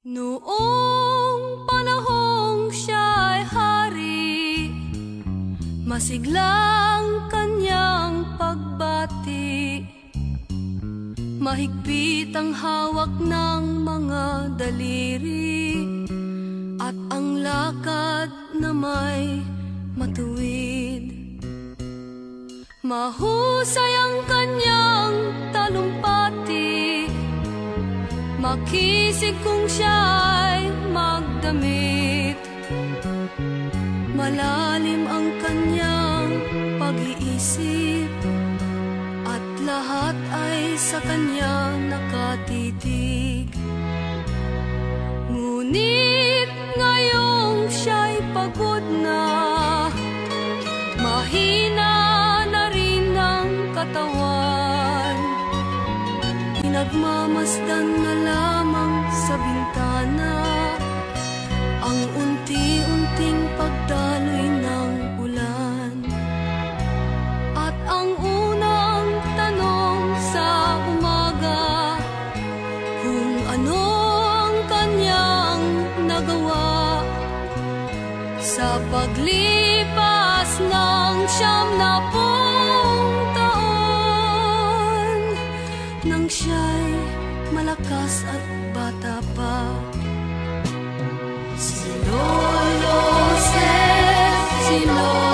Noong panahong siya'y hari, masiglang kanyang pagbati. Mahigpit ang hawak ng mga daliri, at ang lakad na may matuwid. Mahusay ang kanyang talumpati, Makisig kung siya'y magdamit. Malalim ang kanyang pag-iisip. At lahat ay sa kanya nakatitig. Ngunit ngayong siya'y pagod na Mahina na rin ang katawan Pinagmamasdan na lamang sa bintana. Ang unti-unting pagdaloy ng ulan. At ang unang tanong sa umaga Kung ano ang kanyang nagawa. Sa paglipas ng siyam na pong malakas at bata pa. Si Lolo Se, si Lolo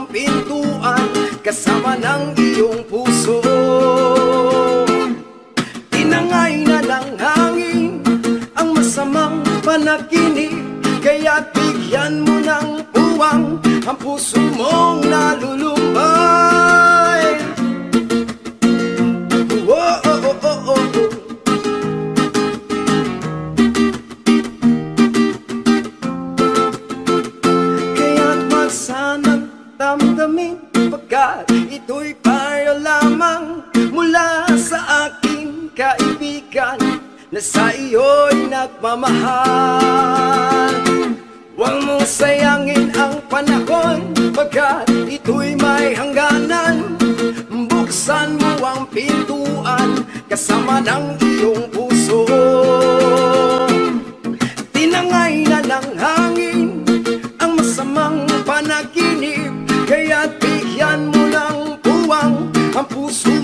ang pintuan Kasama ng iyong puso. Tinangay na ng hangin Ang masamang panaginip Kaya bigyan mo ng puwang Ang puso mong nalulunod. iyo'y nagmamahal. Huwag mong sayangin ang panahon Pagkat ito'y may hangganan. Buksan mo ang pintuan Kasama ng iyong puso. Tinangay na ng hangin Ang masamang panaginip Kaya't bigyan mo ng puwang Ang puso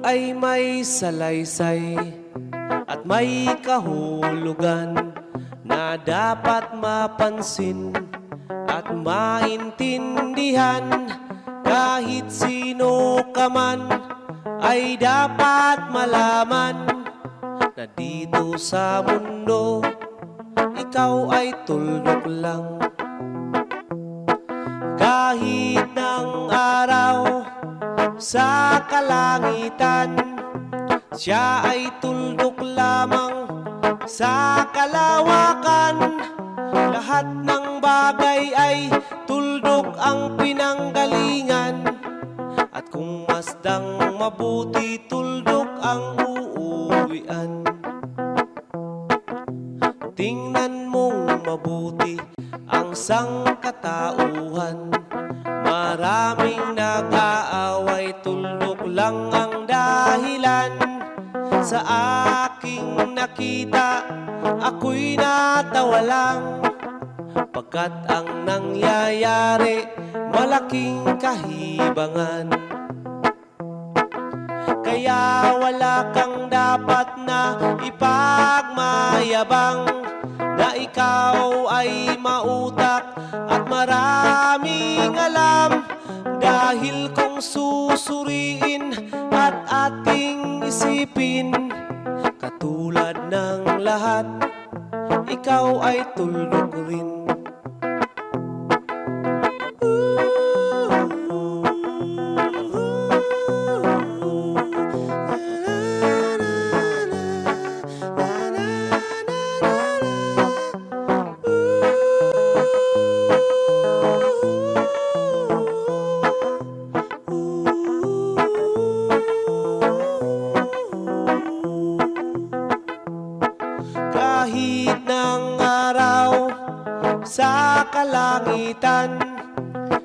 ay may salaysay at may kahulugan na dapat mapansin at maintindihan. Kahit sino ka man ay dapat malaman na dito sa mundo ikaw ay tuldok lang sa kalangitan. Siya ay tuldok lamang sa kalawakan. Lahat ng bagay ay tuldok ang pinanggalingan. At kung masdang mabuti tuldok ang uuwian. Tingnan mong mabuti ang sangkatauhan Maraming nag-aaway tuldok lang ang dahilan. Sa aking nakita ako'y natawa lang Pagkat ang nangyayari malaking kahibangan. Kaya wala kang dapat na ipagmayabang Na ikaw ay mautak at maraming alam. Dahil kung susuriin at ating isipin Katulad ng lahat, ikaw ay tuldok rin kalangitan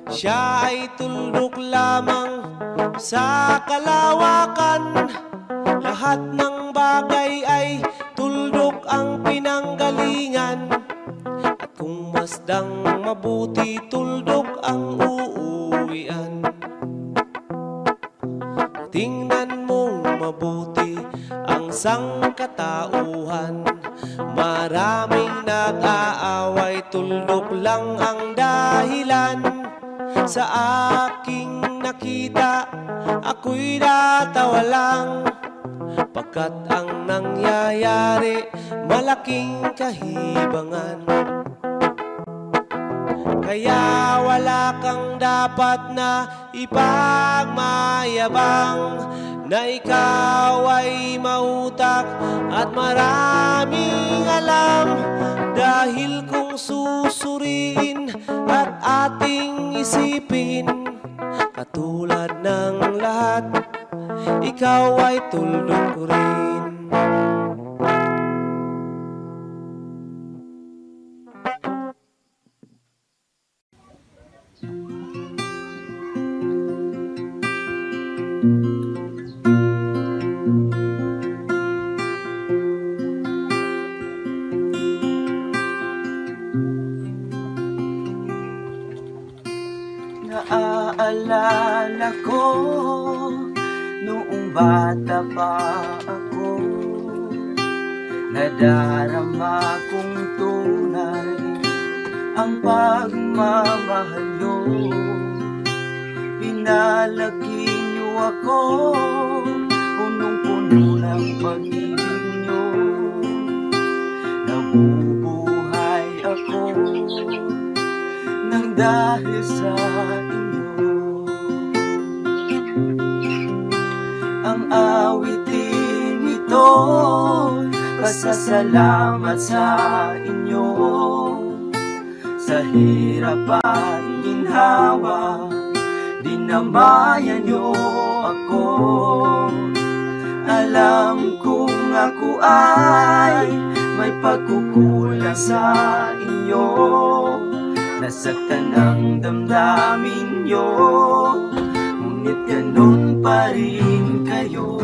Siya ay tuldok lamang sa kalawakan. Lahat ng bagay ay tuldok ang pinanggalingan. At kung masdang mabuti tuldok ang uuwian. Tingnan mong mabuti ang sangkatauhan. Maraming nag-aaway, tuldok lang ang dahilan. Sa aking nakita, ako'y natawa lang Pagkat ang nangyayari, malaking kahibangan. Kaya wala kang dapat na ipagmayabang Na ikaw ay mautak at maraming alam. Dahil kung susuriin at ating isipin Katulad ng lahat, ikaw ay tuldok rin Naaalala ko Noong bata pa ako Nadarama kong tunay Ang pagmamahal nyo Pinalaki nyo ako Punong-puno ng pag-ibig nyo Nabubuhay ako Nang dahil sa Ang awitin ito. Pasasalamat sa inyo. Sa hirap at ginhawa Dinamayan niyo ako. Alam kong ako ay May pagkukulang sa inyo. Nasaktan ang damdamin niyo Ngunit ganun pa rin kayo.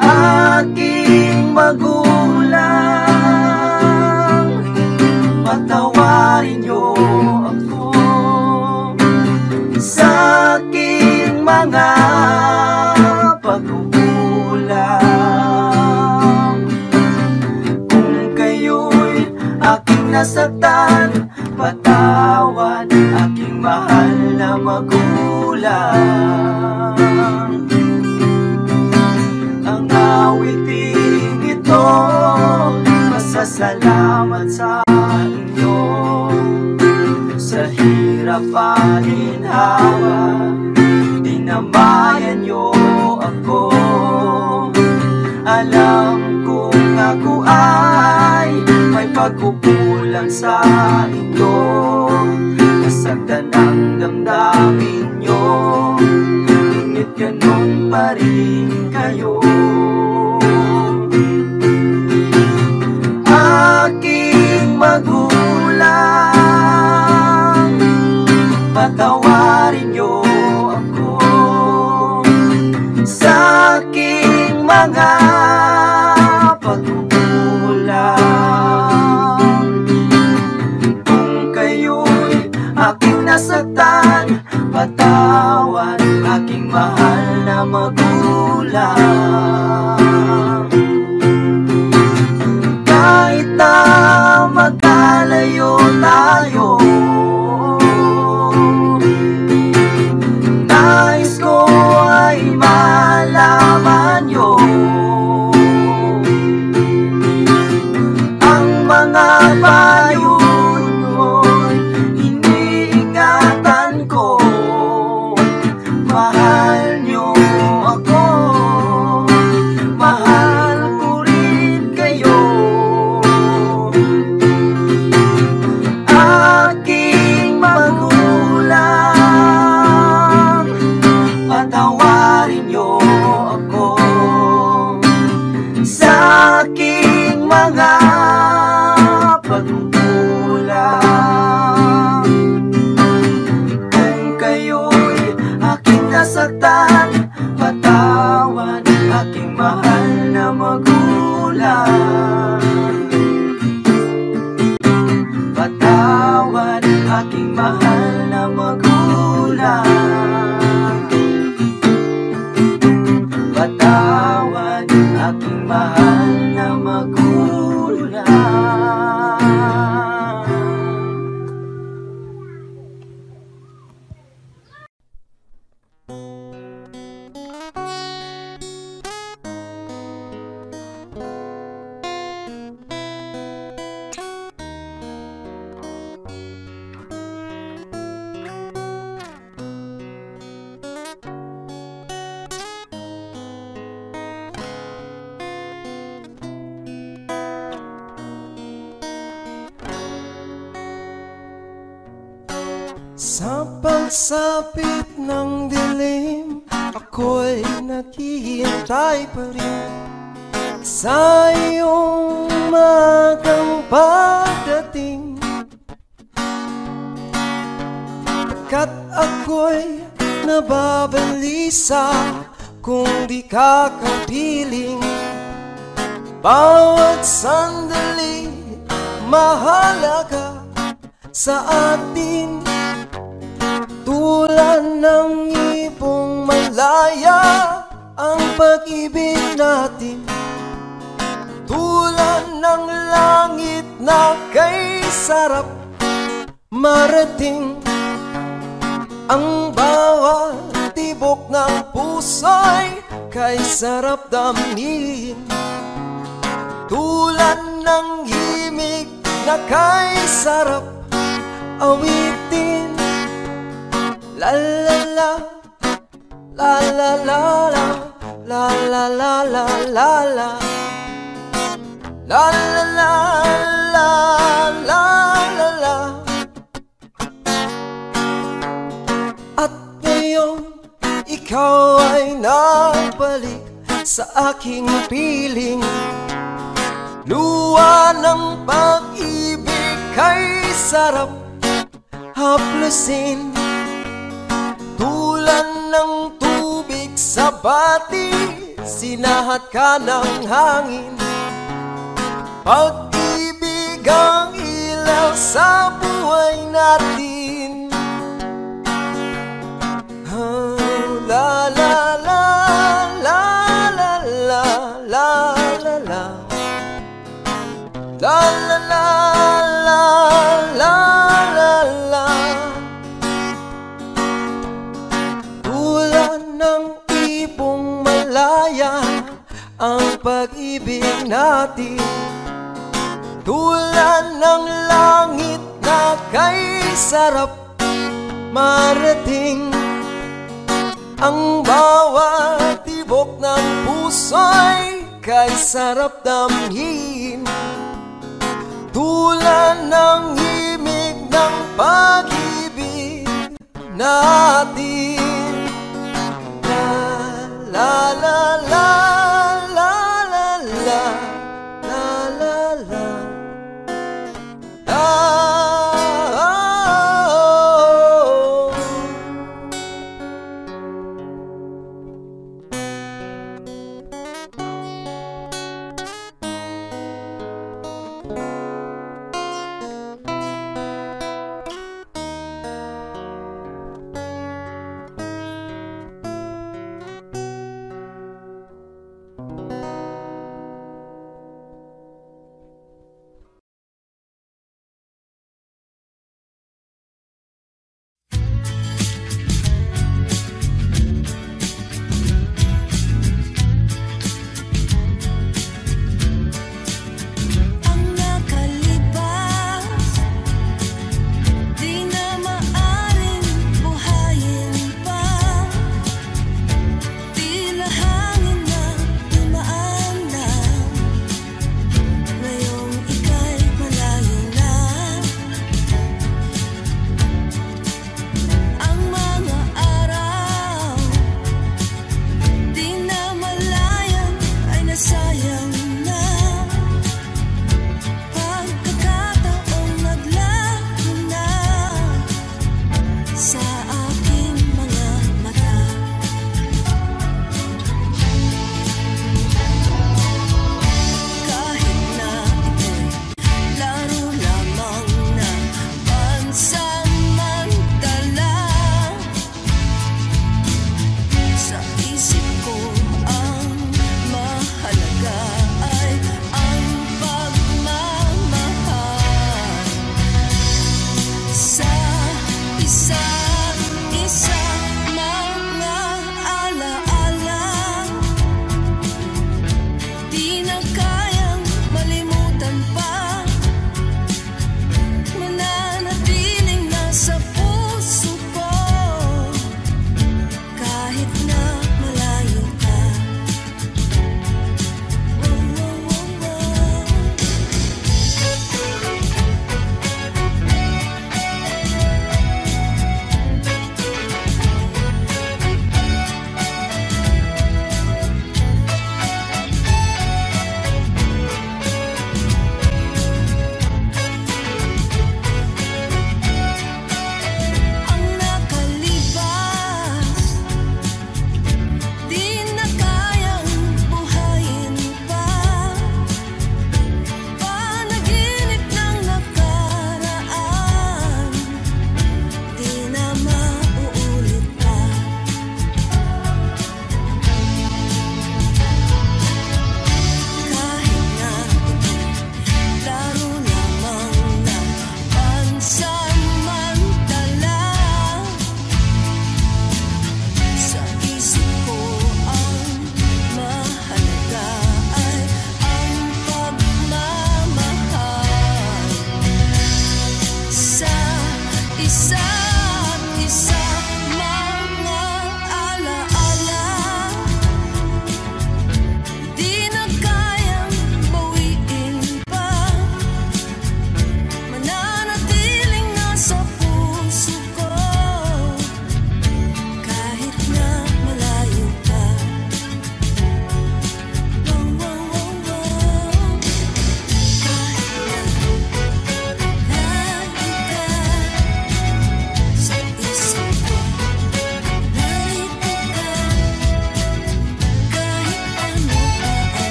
Aking magulang Patawarin niyo ako. Sa aking mga pagkukulang Kung kayo'y aking nasaktan Patawad aking mahal na magulang. Ang awitin ito Masasalamat sa inyo. Sa hirap at ginhawa Dinamayan niyo ako. Alam kong ako ay May pagkukulang sa inyo nasaktan ang damdamin nyo. Ngunit ganun pa rin kayo sa atin. Tulad ng ibong malaya ang pag-ibig natin. Tulad ng langit na kay sarap marating. Ang bawat tibok ng puso'y kay sarap damhin. Tulad ng himig na kay sarap awitin. La la la. La la la la. La la la la la la. La la la la la la la. At ngayon ikaw ay nabalik sa aking piling. Luwa ng pag-ibig kay sarap haplusin Tulad ng tubig sa bati Sinahat ka ng hangin. Pag-ibig ang ilaw sa buhay natin. Ah, la la la la la la la La la. La la Ang pag-ibig natin Tulad ng langit na kay sarap marating. Ang bawat tibok ng puso'y kay sarap damhin. Tulad ng himig ng pag-ibig pa'y nalulungkot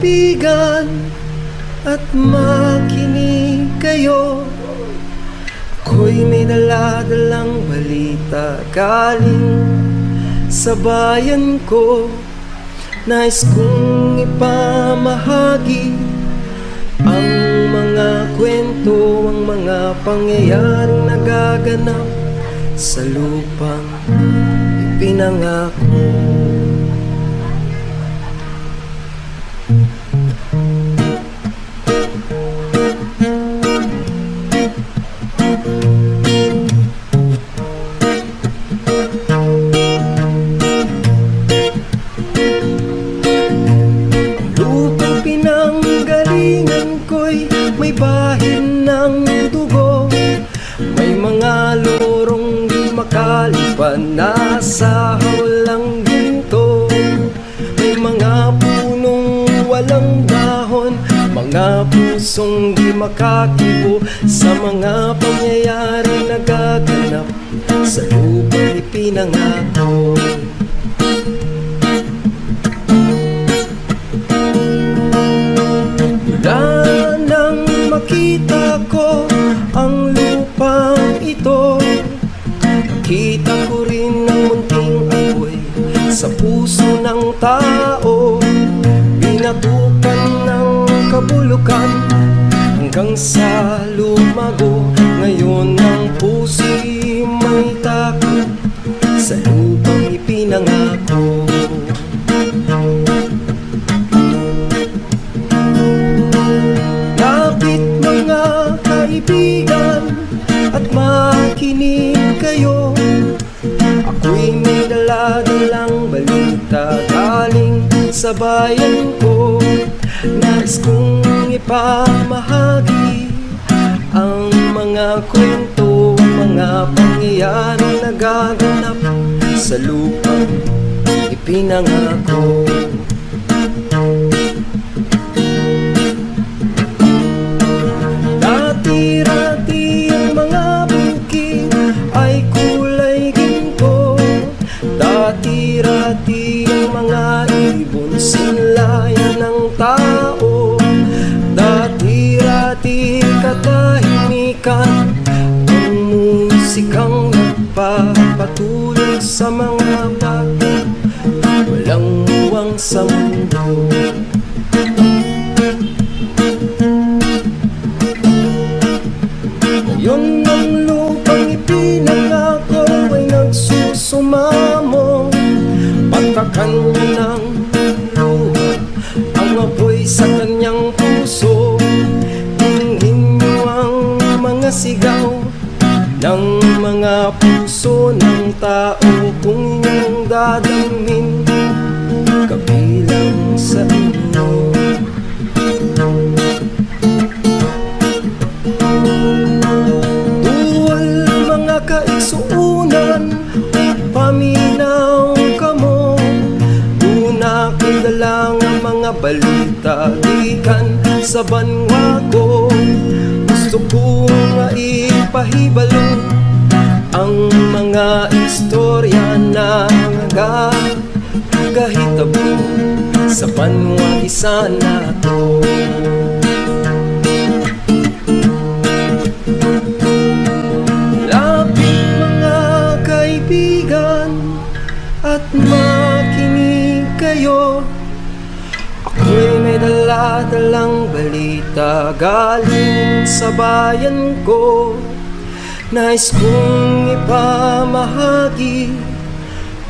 kaibigan At makinig kayo. Ako'y may daladalang balita Galing sa bayan ko. Nais kong ipamahagi Ang mga kwento Ang mga pangyayaring nagaganap Sa lupang ipinangako Nasa hawlang ginto May mga punong walang dahon. Mga pusong di makakibo. Sa mga pangyayari nagaganap. Sa lupang ipinangako sa puso ng tao Binatukan ng kabulukan. Hanggang sa lumago Ngayon ang puso'y may takot. Sa lupang ipinangako daladalang balita galing sa bayan ko. Nais kong ipamahagi ang mga kwento mga pangyayari nagaganap sa lupang ipinangako. Dati-rati ang mga bukid ay katahimikan Ang musikang nagpapatulog sa mga bata. Walang muwang sa mundo sa banwa ko Gusto ko nga ipahibalo Ang mga istorya na nga Kahitabo sa banwa isa na to dala-dalang balita galing sa bayan ko Nais kong ipamahagi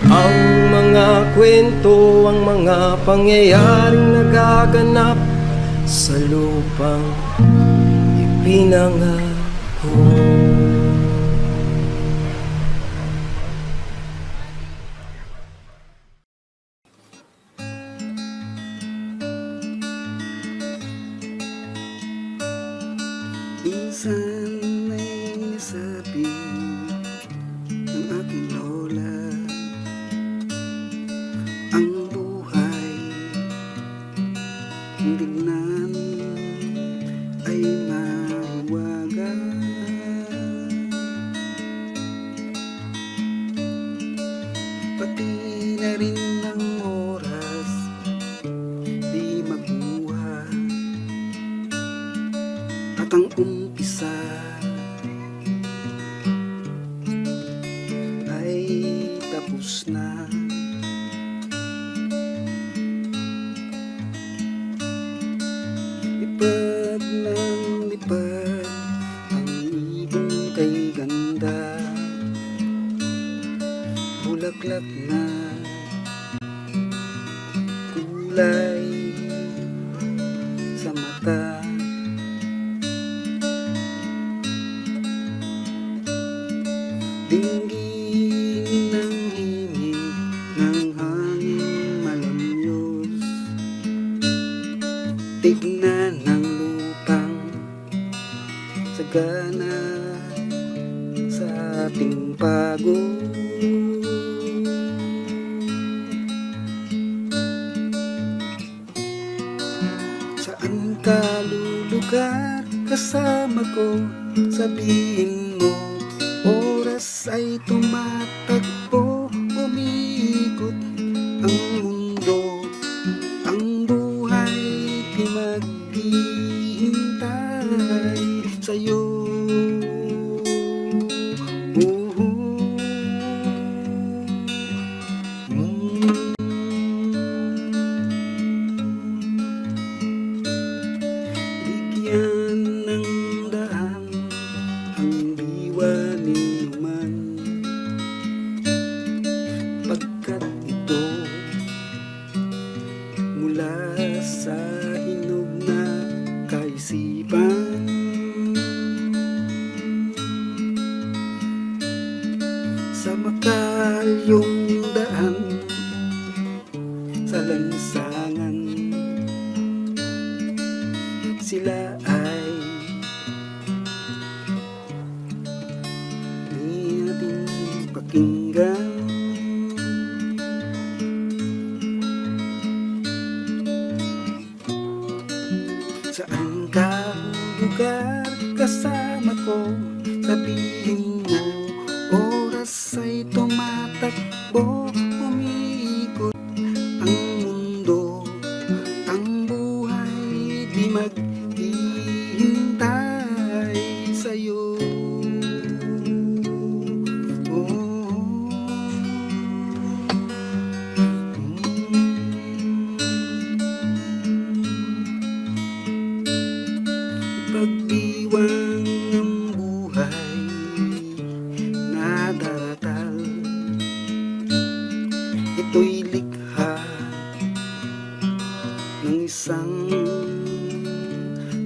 ang mga kwento, ang mga pangyayaring nagaganap sa lupang ipinangako. Maulak na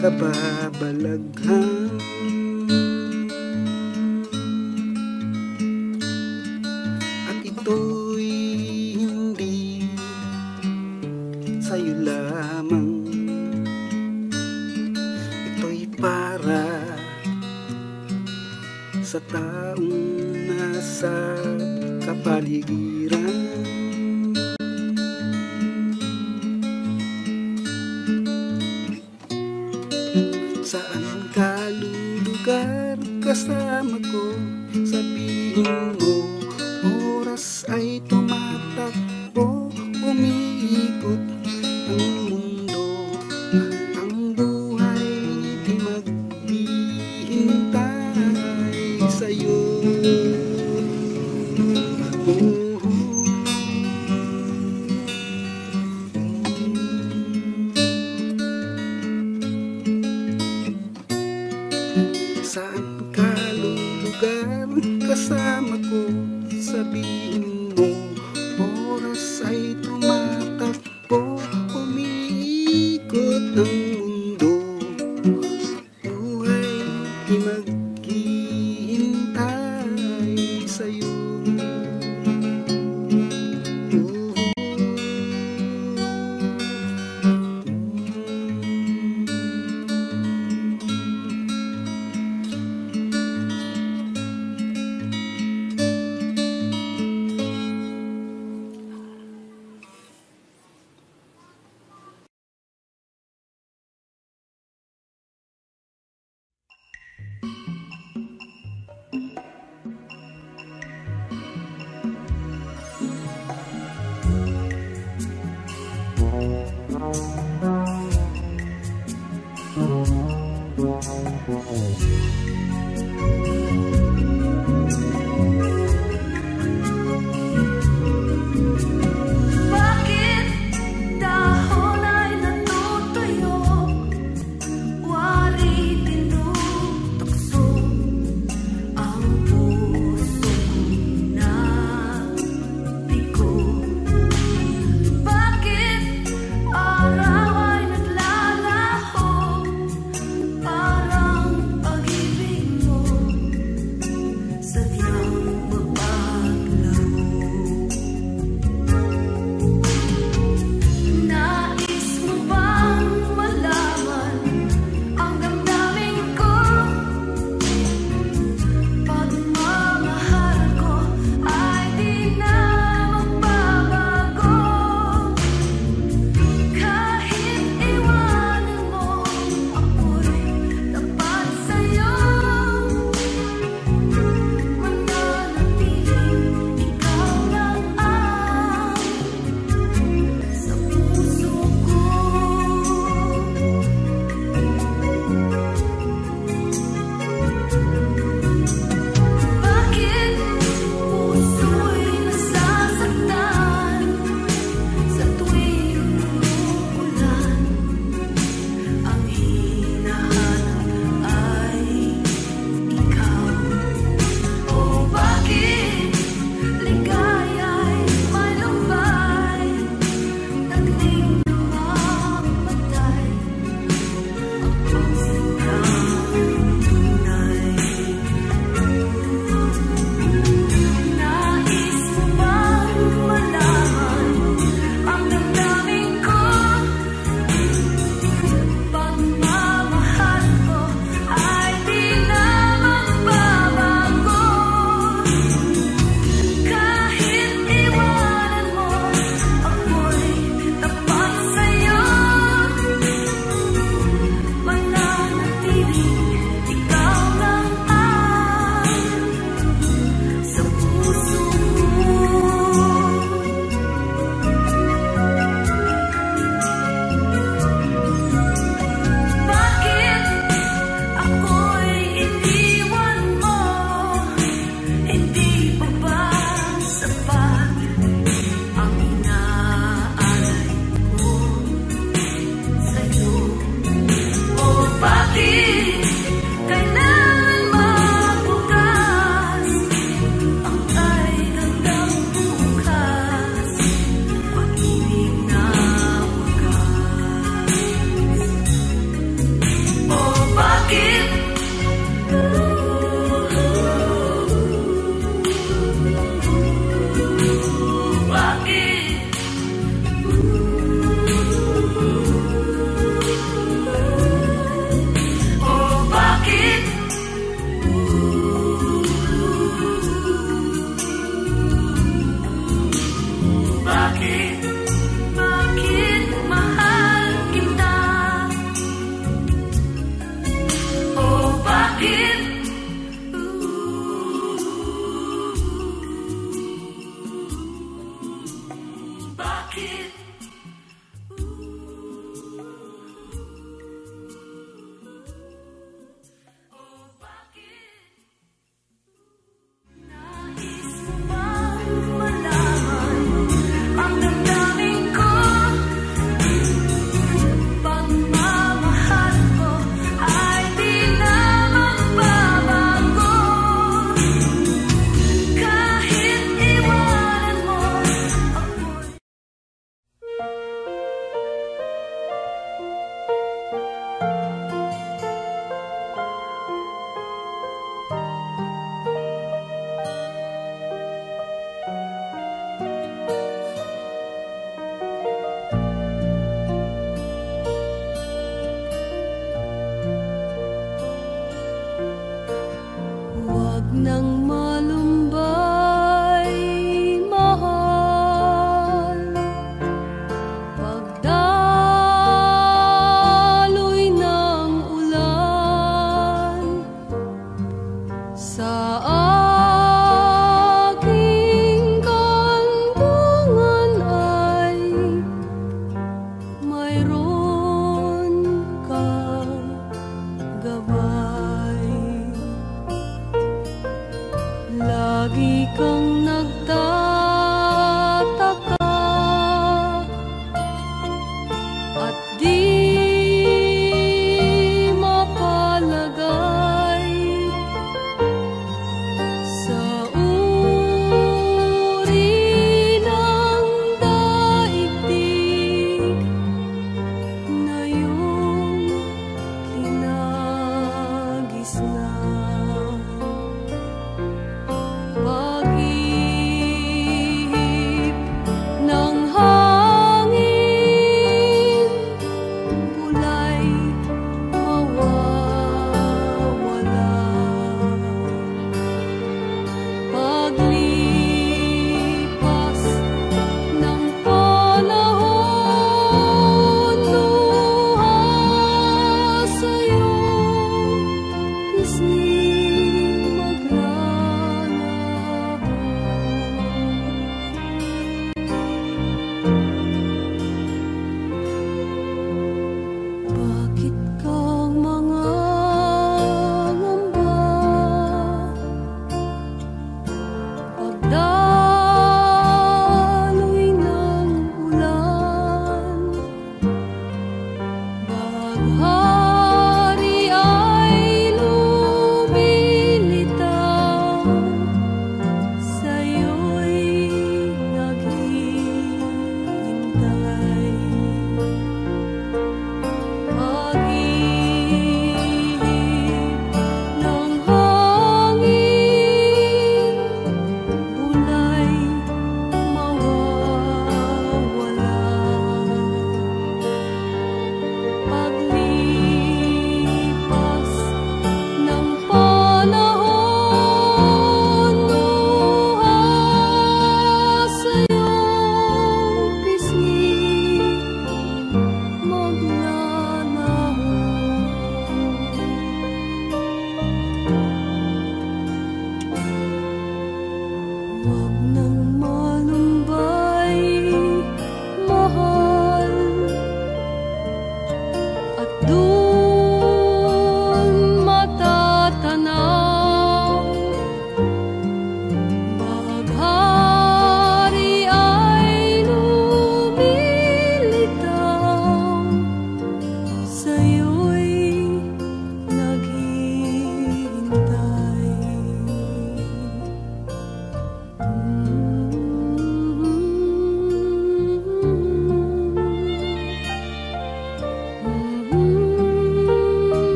kababalaghan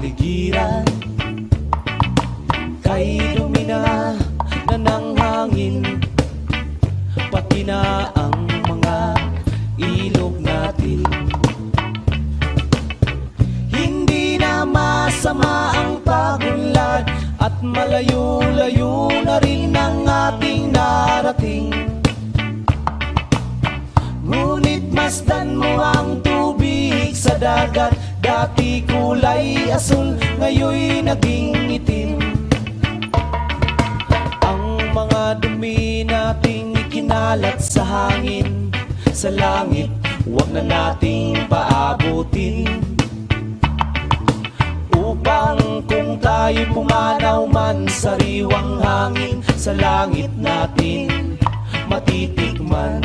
kapaligiran Kay dumina na ng hangin Pati na ang mga ilog natin. Hindi na masama ang pagunlad At malayo-layo na rin ang ating narating. Ngunit masdan mo ang tubig sa dagat Dati kulay asul, ngayon naging itim. Ang mga dumi nating ikinalat sa hangin. Sa langit, huwag na nating paabutin. Upang kung tayo pumanaw man Sariwang hangin sa langit natin Matitikman.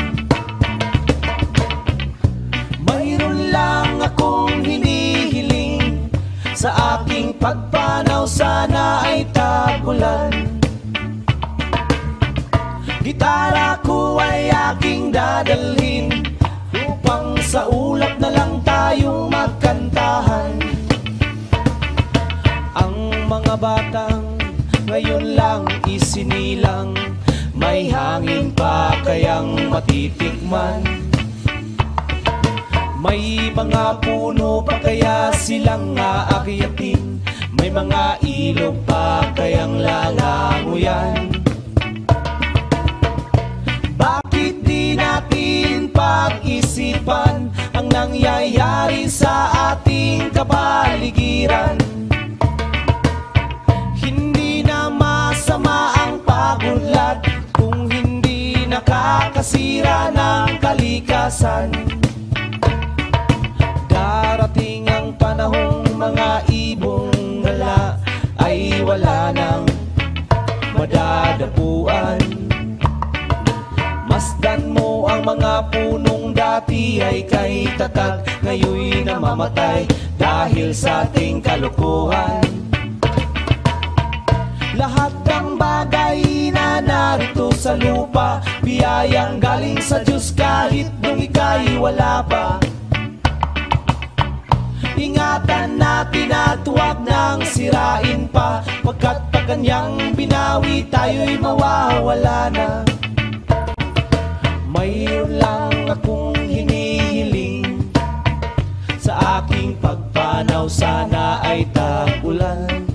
Mayroon lang akong hinihiling Sa aking pagpanaw sana ay tagulan. Gitara ko ay aking dadalhin Upang sa ulap na lang tayong magkantahan Ang mga batang ngayon lang isinilang May hangin pa kayang matitikman May mga puno pa kaya silang aakyatin May mga ilog pa kayang lalanguyan? Bakit di natin pag-isipan Ang nangyayari sa ating kapaligiran? Hindi na masama ang pagunlad Kung hindi nakakasira ng kalikasan Darating ang panahong mga ibong gala Ay wala nang madadapuan. Masdan mo ang mga punong dati ay kay tatag Ngayon'y namamatay dahil sa ating kalukuhan. Lahat ng bagay na narito sa lupa Biyayang galing sa Diyos kahit nung ika'y wala pa Ingatan natin at huwag nang sirain pa. Pagkat pag kanyang binawi tayo'y mawawala na. Mayroon lang akong hinihiling. Sa aking pagpanaw sana ay tagulan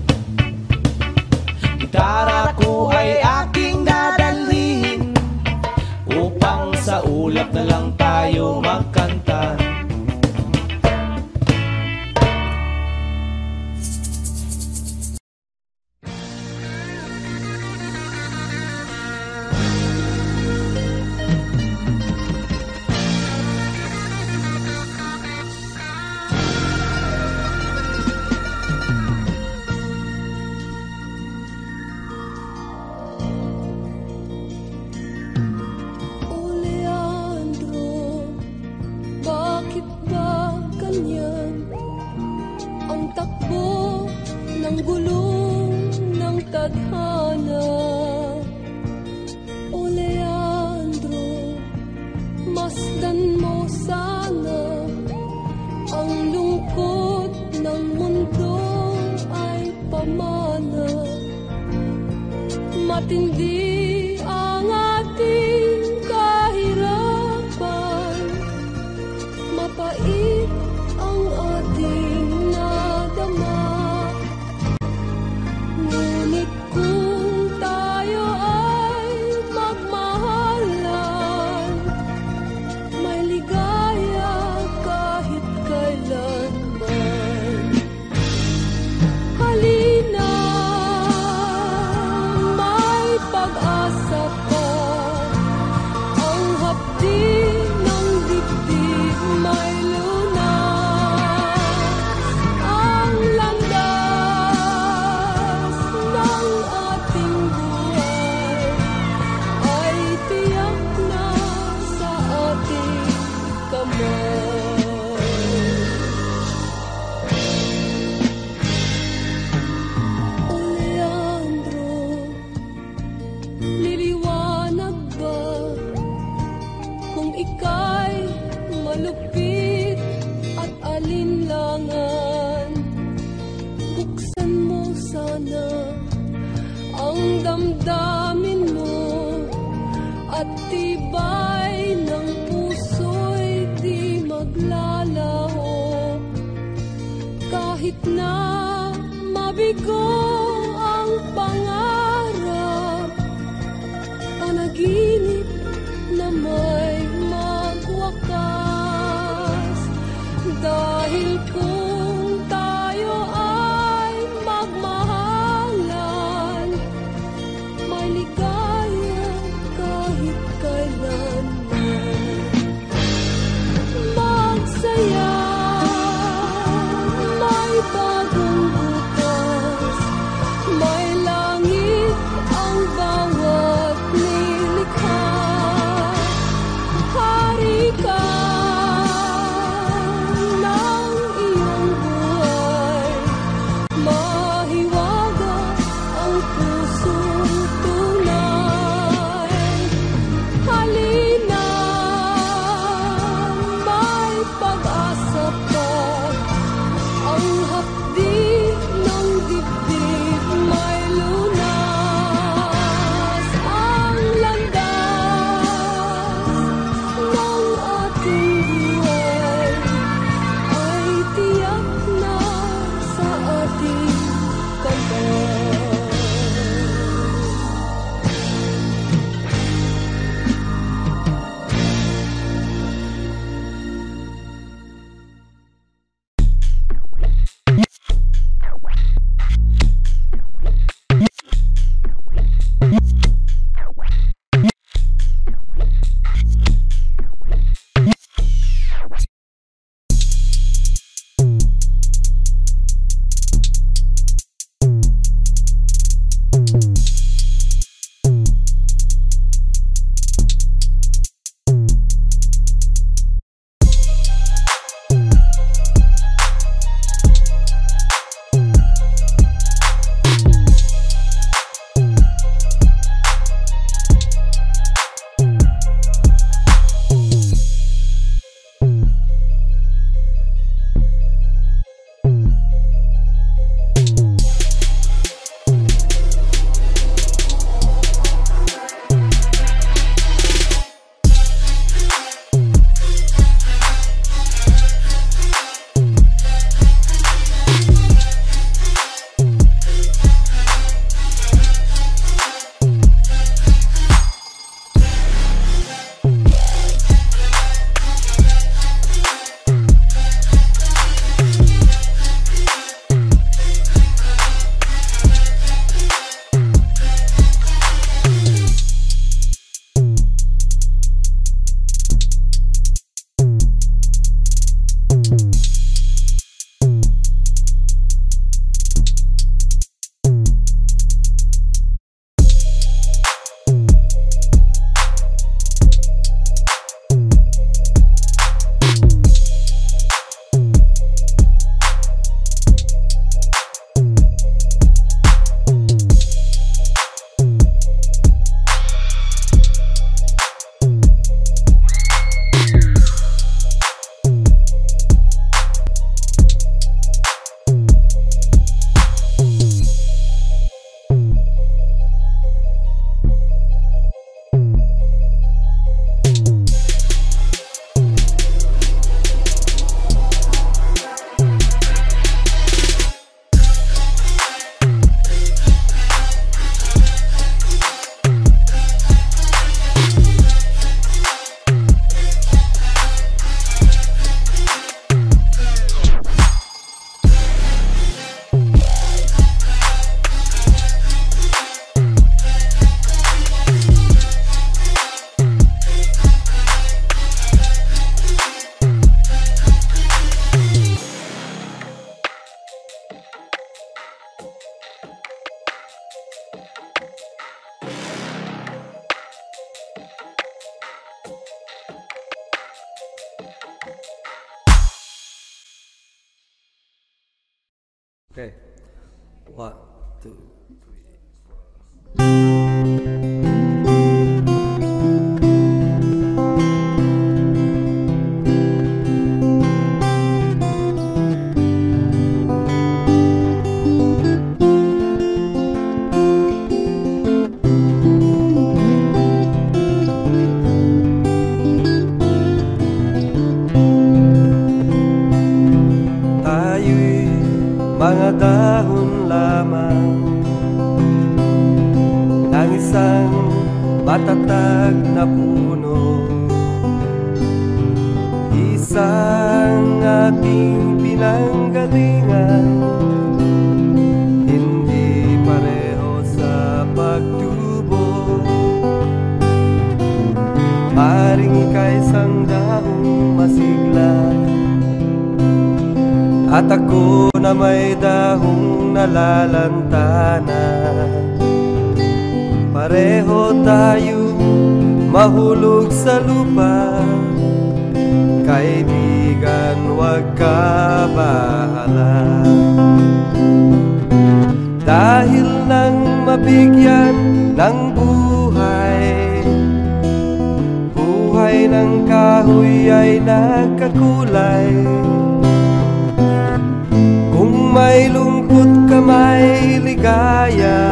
ligaya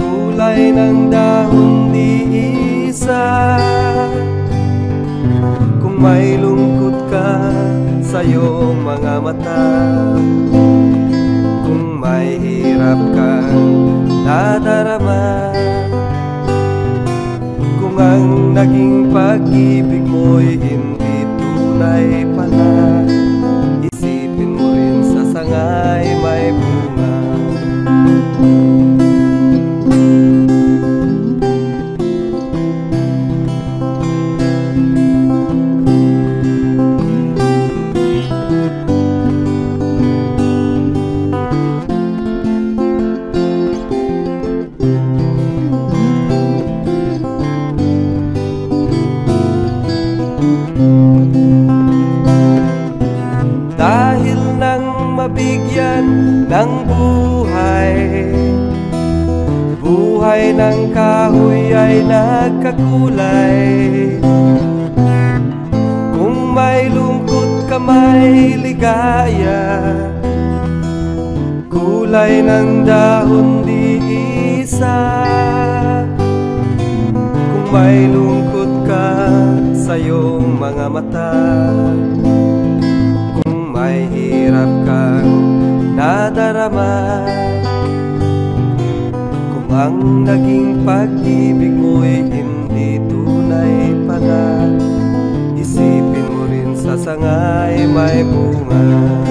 Kulay ng dahon di isa. Kung may lungkot ka sa iyong mga mata Kung may hirap kang nadarama Kung ang naging pag-ibig mo'y hindi tunay ay nagkakulay. Kung may lungkot ka may ligaya. Kulay ng dahon di isa. Kung may lungkot ka sa iyong mga mata. Kung may hirap kang nadarama. Ang naging pag-ibig sangay may bunga